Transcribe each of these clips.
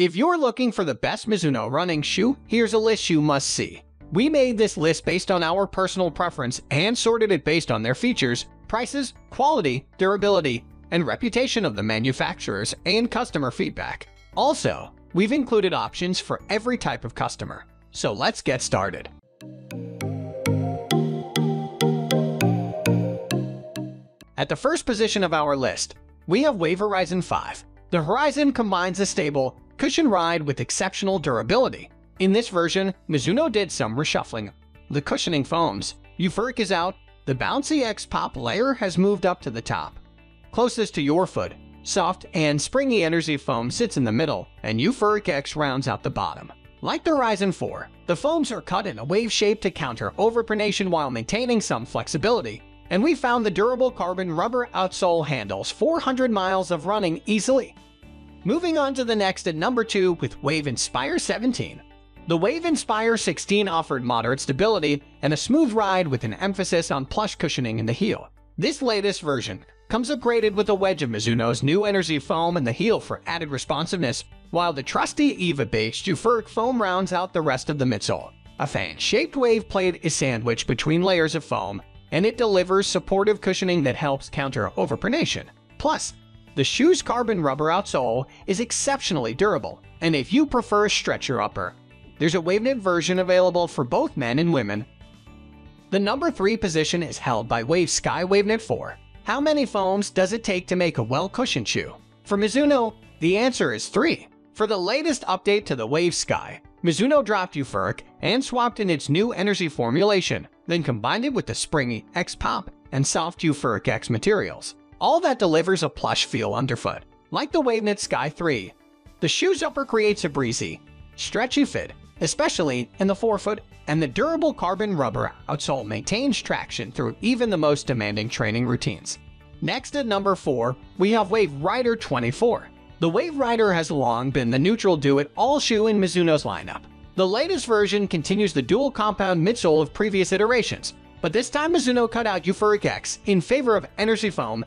If you're looking for the best Mizuno running shoe, here's a list you must see. We made this list based on our personal preference and sorted it based on their features, prices, quality, durability, and reputation of the manufacturers and customer feedback. Also, we've included options for every type of customer. So let's get started. At the first position of our list, we have Wave Horizon 5. The Horizon combines a stable, cushion ride with exceptional durability. In this version, Mizuno did some reshuffling. The cushioning foams, Euphoric is out, the Bouncy X Pop layer has moved up to the top. Closest to your foot, soft and springy Energy foam sits in the middle, and Euphoric X rounds out the bottom. Like the Horizon 4, the foams are cut in a wave shape to counter overpronation while maintaining some flexibility, and we found the durable carbon rubber outsole handles 400 miles of running easily. Moving on to the next at number 2 with Wave Inspire 17. The Wave Inspire 16 offered moderate stability and a smooth ride with an emphasis on plush cushioning in the heel. This latest version comes upgraded with a wedge of Mizuno's new Energy foam in the heel for added responsiveness, while the trusty EVA-based Euphoric foam rounds out the rest of the midsole. A fan-shaped wave plate is sandwiched between layers of foam and it delivers supportive cushioning that helps counter overpronation. Plus, the shoe's carbon rubber outsole is exceptionally durable, and if you prefer a stretcher upper, there's a WaveKnit version available for both men and women. The number 3 position is held by Wave Sky WaveKnit 4. How many foams does it take to make a well-cushioned shoe? For Mizuno, the answer is 3. For the latest update to the Wave Sky, Mizuno dropped Euphoric and swapped in its new energy formulation, then combined it with the springy X-Pop and soft Euphoric X materials. All that delivers a plush feel underfoot. Like the WaveKnit Sky 3, the shoe's upper creates a breezy, stretchy fit, especially in the forefoot, and the durable carbon rubber outsole maintains traction through even the most demanding training routines. Next at number 4, we have Wave Rider 24. The Wave Rider has long been the neutral do-it-all shoe in Mizuno's lineup. The latest version continues the dual compound midsole of previous iterations, but this time Mizuno cut out Euphoric X in favor of Energy Foam,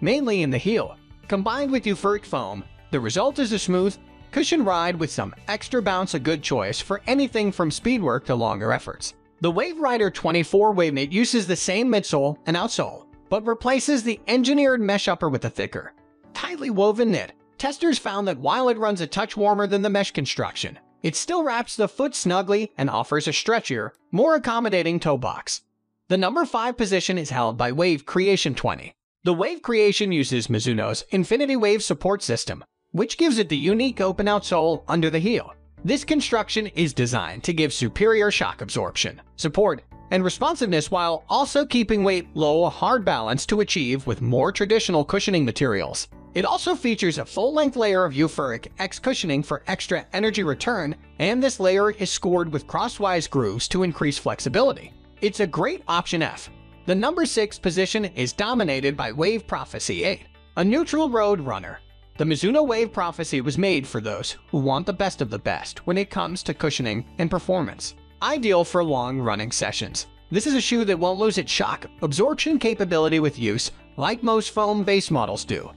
mainly in the heel. Combined with Euphoric Foam, the result is a smooth, cushion ride with some extra bounce a good choice for anything from speed work to longer efforts. The Wave Rider 24 WaveKnit uses the same midsole and outsole, but replaces the engineered mesh upper with a thicker, tightly woven knit. Testers found that while it runs a touch warmer than the mesh construction, it still wraps the foot snugly and offers a stretchier, more accommodating toe box. The number 5 position is held by Wave Creation 20. The Wave Creation uses Mizuno's Infinity Wave support system, which gives it the unique open outsole under the heel. This construction is designed to give superior shock absorption, support, and responsiveness while also keeping weight low hard balance to achieve with more traditional cushioning materials. It also features a full-length layer of euphoric X cushioning for extra energy return, and this layer is scored with crosswise grooves to increase flexibility. It's a great option F. The number 6 position is dominated by Wave Prophecy 8, a neutral road runner. The Mizuno Wave Prophecy was made for those who want the best of the best when it comes to cushioning and performance. Ideal for long running sessions. This is a shoe that won't lose its shock absorption capability with use, like most foam base models do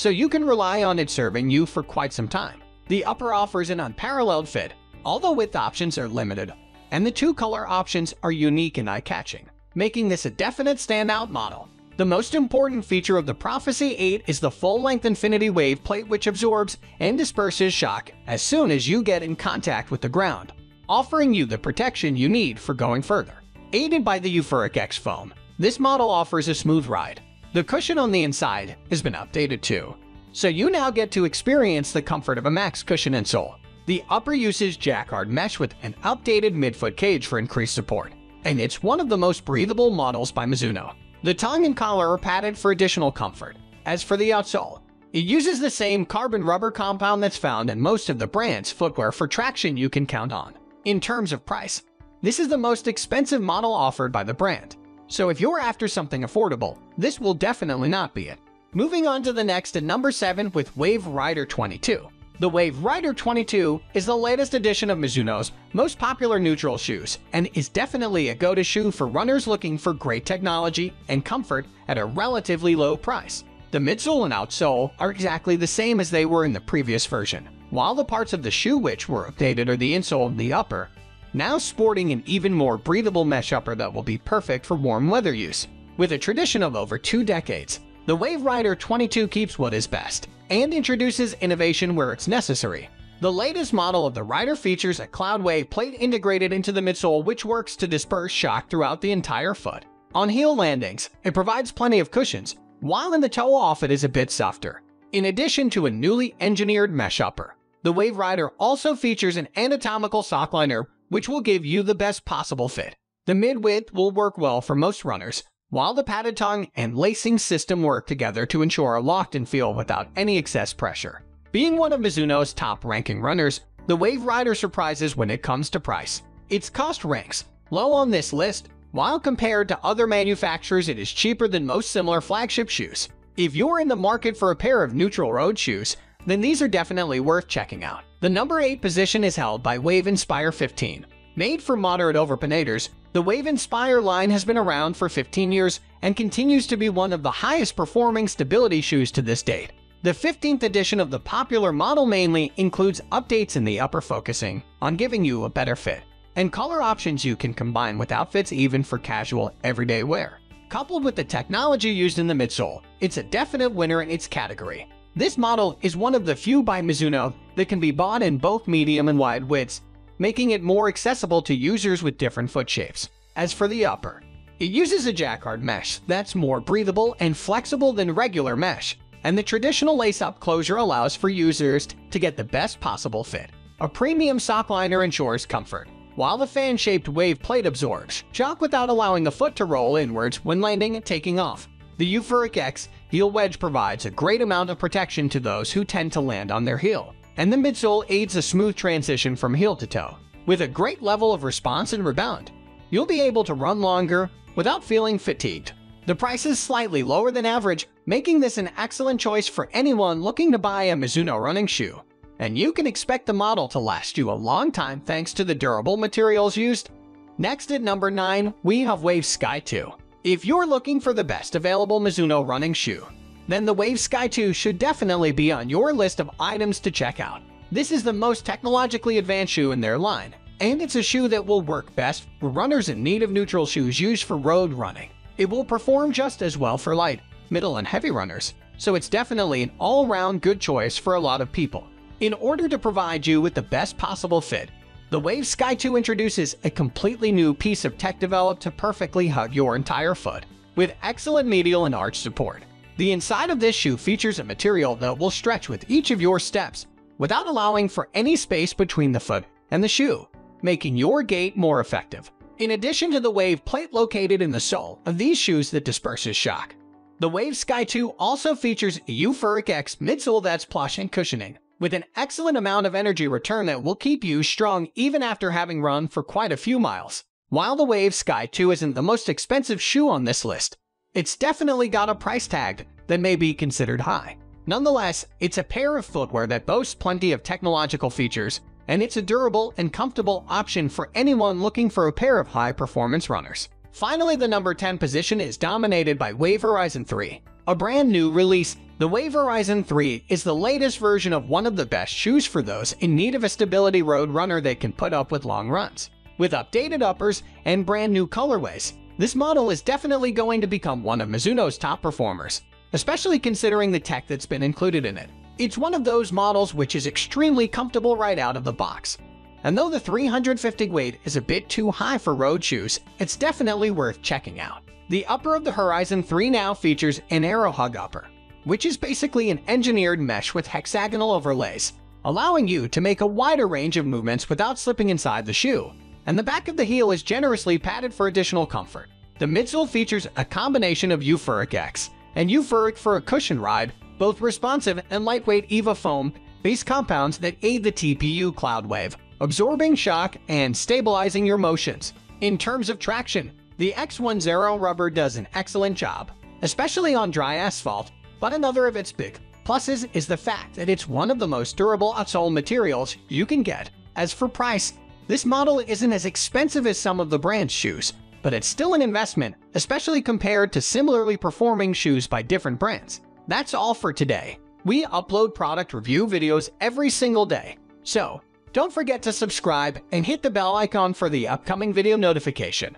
so you can rely on it serving you for quite some time. The upper offers an unparalleled fit, although width options are limited, and the two color options are unique and eye-catching, making this a definite standout model. The most important feature of the Prophecy 8 is the full-length Infinity Wave plate which absorbs and disperses shock as soon as you get in contact with the ground, offering you the protection you need for going further. Aided by the Euphoric X foam, this model offers a smooth ride, the cushion on the inside has been updated too, so you now get to experience the comfort of a max cushion insole. The upper uses jacquard mesh with an updated midfoot cage for increased support, and it's one of the most breathable models by Mizuno. The tongue and collar are padded for additional comfort. As for the outsole, it uses the same carbon rubber compound that's found in most of the brand's footwear for traction you can count on. In terms of price, this is the most expensive model offered by the brand, so if you're after something affordable, this will definitely not be it. Moving on to the next at number 7 with Wave Rider 22. The Wave Rider 22 is the latest edition of Mizuno's most popular neutral shoes and is definitely a go-to shoe for runners looking for great technology and comfort at a relatively low price. The midsole and outsole are exactly the same as they were in the previous version. while the parts of the shoe which were updated are the insole and the upper, now sporting an even more breathable mesh upper that will be perfect for warm weather use. With a tradition of over two decades, the Wave Rider 22 keeps what is best and introduces innovation where it's necessary. The latest model of the Rider features a Cloudwave plate integrated into the midsole which works to disperse shock throughout the entire foot. On heel landings, it provides plenty of cushions, while in the toe off it is a bit softer. In addition to a newly engineered mesh upper, the Wave Rider also features an anatomical sock liner which will give you the best possible fit. The mid-width will work well for most runners, while the padded tongue and lacing system work together to ensure a locked-in feel without any excess pressure. Being one of Mizuno's top-ranking runners, the Wave Rider surprises when it comes to price. Its cost ranks low on this list, while compared to other manufacturers it is cheaper than most similar flagship shoes. If you're in the market for a pair of neutral road shoes, then these are definitely worth checking out. The number 8 position is held by Wave Inspire 15. Made for moderate overpronators, the Wave Inspire line has been around for 15 years and continues to be one of the highest performing stability shoes to this date. The 15th edition of the popular model mainly includes updates in the upper focusing on giving you a better fit, and color options you can combine with outfits even for casual, everyday wear. Coupled with the technology used in the midsole, it's a definite winner in its category. This model is one of the few by Mizuno that can be bought in both medium and wide widths, making it more accessible to users with different foot shapes. As for the upper, it uses a jacquard mesh that's more breathable and flexible than regular mesh, and the traditional lace-up closure allows for users to get the best possible fit. A premium sock liner ensures comfort, while the fan-shaped wave plate absorbs shock without allowing the foot to roll inwards when landing and taking off. The Euphoric X heel wedge provides a great amount of protection to those who tend to land on their heel, and the midsole aids a smooth transition from heel to toe. With a great level of response and rebound, you'll be able to run longer without feeling fatigued. The price is slightly lower than average, making this an excellent choice for anyone looking to buy a Mizuno running shoe. And you can expect the model to last you a long time thanks to the durable materials used. Next at number 9, we have Wave Sky 2. If you're looking for the best available Mizuno running shoe, then the Wave Sky 2 should definitely be on your list of items to check out. This is the most technologically advanced shoe in their line, and it's a shoe that will work best for runners in need of neutral shoes used for road running. It will perform just as well for light, middle, and heavy runners, so it's definitely an all-round good choice for a lot of people. In order to provide you with the best possible fit, the Wave Sky 2 introduces a completely new piece of tech developed to perfectly hug your entire foot, with excellent medial and arch support. The inside of this shoe features a material that will stretch with each of your steps, without allowing for any space between the foot and the shoe, making your gait more effective in addition to the Wave plate located in the sole of these shoes that disperses shock. The Wave Sky 2 also features a Euphoric X midsole that's plush and cushioning, with an excellent amount of energy return that will keep you strong even after having run for quite a few miles. While the Wave Sky 2 isn't the most expensive shoe on this list, it's definitely got a price tag that may be considered high. Nonetheless, it's a pair of footwear that boasts plenty of technological features and it's a durable and comfortable option for anyone looking for a pair of high-performance runners. Finally, the number 10 position is dominated by Wave Horizon 3. A brand new release, the Wave Horizon 3 is the latest version of one of the best shoes for those in need of a stability road runner that can put up with long runs. With updated uppers and brand new colorways, this model is definitely going to become one of Mizuno's top performers, especially considering the tech that's been included in it. It's one of those models which is extremely comfortable right out of the box. And though the 350 weight is a bit too high for road shoes, it's definitely worth checking out. The upper of the Horizon 3 now features an Aero Hug upper, which is basically an engineered mesh with hexagonal overlays, allowing you to make a wider range of movements without slipping inside the shoe. And the back of the heel is generously padded for additional comfort. The midsole features a combination of Euphoric X and Euphoric for a cushion ride both responsive and lightweight EVA foam based compounds that aid the TPU Cloudwave, absorbing shock and stabilizing your motions. In terms of traction, the X10 rubber does an excellent job, especially on dry asphalt, but another of its big pluses is the fact that it's one of the most durable outsole materials you can get. As for price, this model isn't as expensive as some of the brand's shoes, but it's still an investment, especially compared to similarly performing shoes by different brands. That's all for today. We upload product review videos every single day, so don't forget to subscribe and hit the bell icon for the upcoming video notification.